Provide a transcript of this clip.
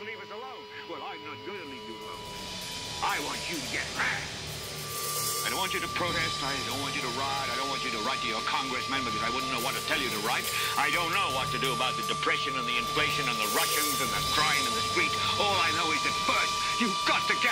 to leave us alone. Well, I'm not going to leave you alone. I want you to get mad. I don't want you to protest. I don't want you to ride. I don't want you to write to your congressman because I wouldn't know what to tell you to write. I don't know what to do about the depression and the inflation and the Russians and the crime in the street. All I know is that first, you've got to get